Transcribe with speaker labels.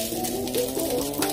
Speaker 1: Música